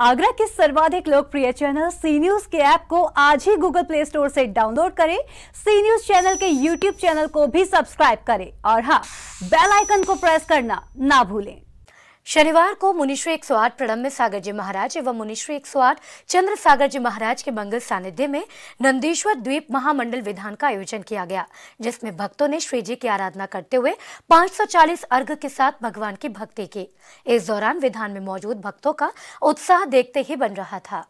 आगरा के सर्वाधिक लोकप्रिय चैनल सी न्यूज़ के ऐप को आज ही गूगल प्ले स्टोर से डाउनलोड करें। सी न्यूज़ चैनल के यूट्यूब चैनल को भी सब्सक्राइब करें। और हाँ बेल आइकन को प्रेस करना ना भूलें। शनिवार को मुनिश्री 108 प्रणम्य सागर जी महाराज एवं मुनिश्री 108 चंद्र सागर जी महाराज के मंगल सानिध्य में नंदीश्वर द्वीप महामंडल विधान का आयोजन किया गया, जिसमें भक्तों ने श्री जी की आराधना करते हुए 540 अर्घ के साथ भगवान की भक्ति की। इस दौरान विधान में मौजूद भक्तों का उत्साह देखते ही बन रहा था।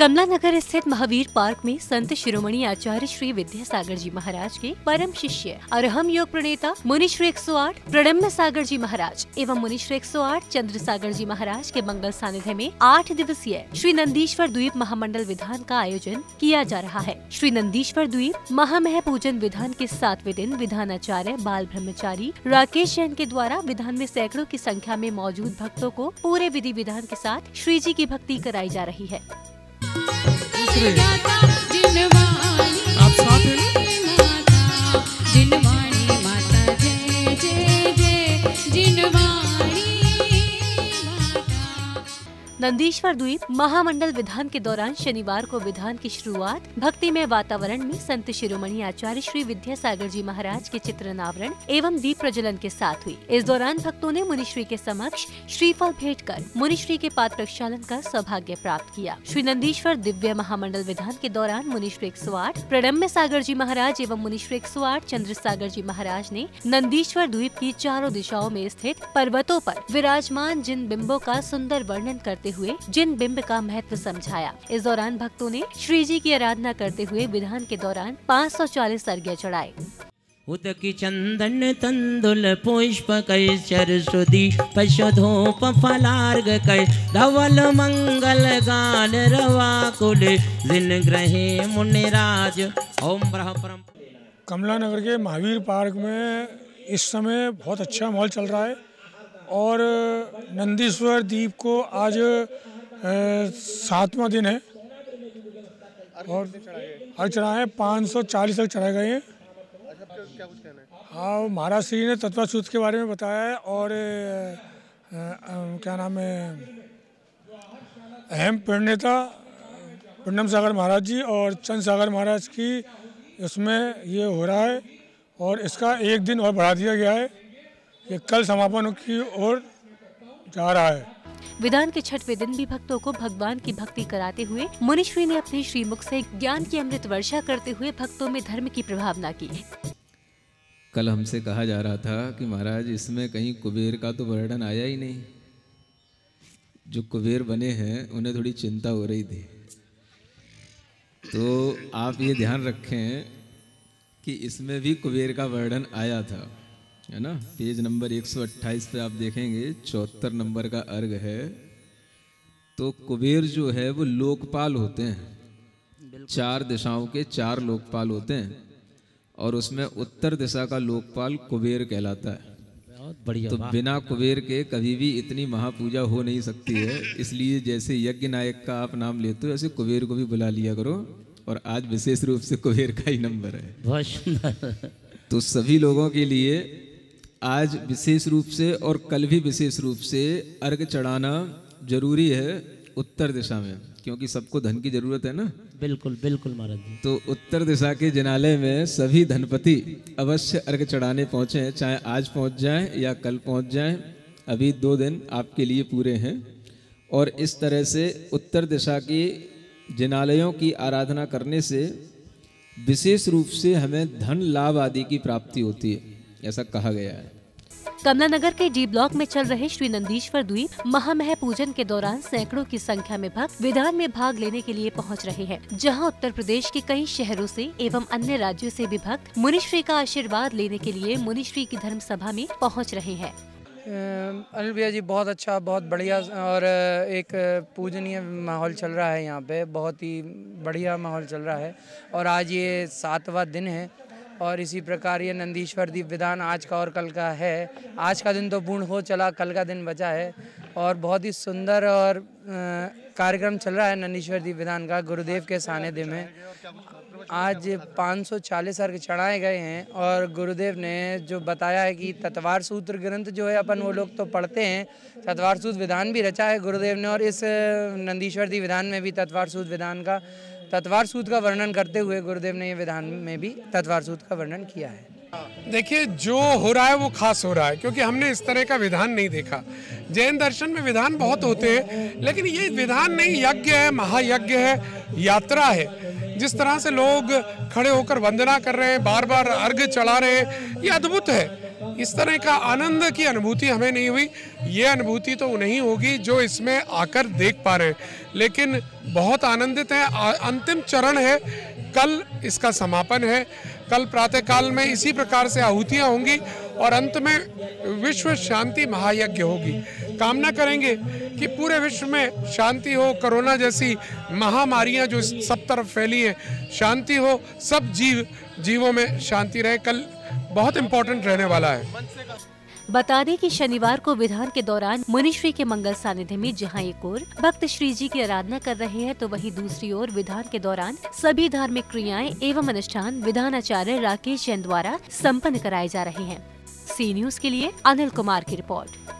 कमला नगर स्थित महावीर पार्क में संत शिरोमणि आचार्य श्री विद्यासागर जी महाराज के परम शिष्य और हम योग प्रणेता मुनि श्री एक सौ आठ, प्रणम्य सागर जी महाराज एवं मुनि श्री एक सौ आठ चंद्र सागर जी महाराज के मंगल सानिध्य में आठ दिवसीय श्री नंदीश्वर द्वीप महामंडल विधान का आयोजन किया जा रहा है। श्री नंदीश्वर द्वीप महामह पूजन विधान के सातवें दिन विधानाचार्य, बाल ब्रह्मचारी राकेश जैन के द्वारा विधान में सैकड़ों की संख्या में मौजूद भक्तों को पूरे विधि विधान के साथ श्री जी की भक्ति कराई जा रही है। आप नंदीश्वर द्वीप महामंडल विधान के दौरान शनिवार को विधान की शुरुआत भक्तिमय वातावरण में संत शिरोमणि आचार्य श्री विद्यासागर जी महाराज के चित्रनावरण एवं दीप प्रज्वलन के साथ हुई। इस दौरान भक्तों ने मुनिश्री के समक्ष श्रीफल भेंट कर मुनिश्री के पात्र प्रक्षालन का सौभाग्य प्राप्त किया। श्री नंदीश्वर दिव्य महामंडल विधान के दौरान मुनिश्री एक सौ आठ प्रणम्य सागर जी महाराज एवं मुनिश्री एक सौ आठ चंद्र सागर जी महाराज ने नंदीश्वर द्वीप की चारों दिशाओं में स्थित पर्वतों पर विराजमान जिन बिंबों का सुंदर वर्णन करते हुए जिन बिंब का महत्व समझाया। इस दौरान भक्तों ने श्री जी की आराधना करते हुए विधान के दौरान 540 अर्घ्य चढ़ाए उदकी चंदन तंदुल पुष्प कैचर सुदी पशुधूप फलार्ग कै धवल मंगल गान रवा कुल जिन ग्रहे मुनिराज ओम ब्रह्म परम कमला नगर के महावीर पार्क में इस समय बहुत अच्छा माहौल चल रहा है। और नंदीश्वर द्वीप को आज सातवां दिन है। और हर चढ़ाए पाँच सौ चालीस तक चढ़ाए गए हैं। हाँ महाराज श्री ने तत्वा सूत्र के बारे में बताया है और अ, अ, क्या नाम है अहम प्रणेता पूर्णम सागर महाराज जी और चंद सागर महाराज की इसमें ये हो रहा है और इसका एक दिन और बढ़ा दिया गया है। ये कल समापन की ओर जा रहा है। विधान के छठवें दिन भी भक्तों को भगवान की भक्ति कराते हुए मुनिश्री ने अपने श्रीमुख से ज्ञान की अमृत वर्षा करते हुए भक्तों में धर्म की प्रभावना की। कल हमसे कहा जा रहा था कि महाराज इसमें कहीं कुबेर का तो वर्णन आया ही नहीं। जो कुबेर बने हैं उन्हें थोड़ी चिंता हो रही थी। तो आप ये ध्यान रखें कि इसमें भी कुबेर का वर्णन आया था। है ना? पेज नंबर 128 पे आप देखेंगे चौहत्तर नंबर का अर्घ है। तो कुबेर जो है वो लोकपाल होते हैं। चार दिशाओं के चार लोकपाल होते हैं। और उसमें उत्तर दिशा का लोकपाल कुबेर कहलाता है। बढ़िया तो बिना कुबेर के कभी भी इतनी महापूजा हो नहीं सकती है। इसलिए जैसे यज्ञ नायक का आप नाम लेते हो ऐसे कुबेर को भी बुला लिया करो। और आज विशेष रूप से कुबेर का ही नंबर है। बहुत सुंदर। तो सभी लोगों के लिए आज विशेष रूप से और कल भी विशेष रूप से अर्घ चढ़ाना ज़रूरी है उत्तर दिशा में क्योंकि सबको धन की ज़रूरत है ना। बिल्कुल बिल्कुल महाराज जी। तो उत्तर दिशा के जिनालय में सभी धनपति अवश्य अर्घ चढ़ाने पहुँचे चाहे आज पहुँच जाएँ या कल पहुँच जाएँ अभी दो दिन आपके लिए पूरे हैं। और इस तरह से उत्तर दिशा की जिनालयों की आराधना करने से विशेष रूप से हमें धन लाभ आदि की प्राप्ति होती है। ऐसा कहा गया है। कमला नगर के डी ब्लॉक में चल रहे श्री नंदीश्वर द्वीप महामह पूजन के दौरान सैकड़ों की संख्या में भक्त विधान में भाग लेने के लिए पहुँच रहे हैं जहाँ उत्तर प्रदेश के कई शहरों से एवं अन्य राज्यों से भी भक्त मुनिश्री का आशीर्वाद लेने के लिए मुनिश्री की धर्म सभा में पहुँच रहे हैं। अनिल भैया जी बहुत अच्छा बहुत बढ़िया और एक पूजनीय माहौल चल रहा है यहाँ पे बहुत ही बढ़िया माहौल चल रहा है और आज ये सातवां दिन है और इसी प्रकार ये नंदीश्वर दीप विधान आज का और कल का है। आज का दिन तो पूर्ण हो चला, कल का दिन बचा है। और बहुत ही सुंदर और कार्यक्रम चल रहा है नंदीश्वर दीप विधान का गुरुदेव के सानिध्य में। आज 540 अर्घ चढ़ाए गए हैं और गुरुदेव ने जो बताया है कि तत्वार सूत्र ग्रंथ जो है अपन वो लोग तो पढ़ते हैं, तत्वार सूत्र विधान भी रचा है गुरुदेव ने और इस नंदीश्वर दी विधान में भी तत्वार सूत्र विधान का, तत्वार सूत्र का वर्णन करते हुए गुरुदेव ने ये विधान में भी तत्वार सूत्र का वर्णन किया है। देखिए, जो हो रहा है वो खास हो रहा है, क्योंकि हमने इस तरह का विधान नहीं देखा। जैन दर्शन में विधान बहुत होते हैं, लेकिन ये विधान नहीं यज्ञ है, महायज्ञ है, यात्रा है। जिस तरह से लोग खड़े होकर वंदना कर रहे हैं बार बार अर्घ चढ़ा रहे हैं, ये अद्भुत है। इस तरह का आनंद की अनुभूति हमें नहीं हुई। ये अनुभूति तो नहीं होगी जो इसमें आकर देख पा रहे हैं। लेकिन बहुत आनंदित है। अंतिम चरण है। कल इसका समापन है। कल प्रातःकाल में इसी प्रकार से आहुतियाँ होंगी और अंत में विश्व शांति महायज्ञ होगी। कामना करेंगे कि पूरे विश्व में शांति हो, कोरोना जैसी महामारियाँ जो सब तरफ़ फैली हैं, शांति हो, सब जीव, जीवों में शांति रहे। कल बहुत इम्पोर्टेंट रहने वाला है। बता दें कि शनिवार को विधान के दौरान मुनिश्री के मंगल सानिध्य में जहाँ एक ओर भक्त श्री जी की आराधना कर रहे हैं तो वहीं दूसरी ओर विधान के दौरान सभी धार्मिक क्रियाएँ एवं अनुष्ठान विधानाचार्य राकेश जैन द्वारा संपन्न कराए जा रहे हैं। सी न्यूज़ के लिए अनिल कुमार की रिपोर्ट।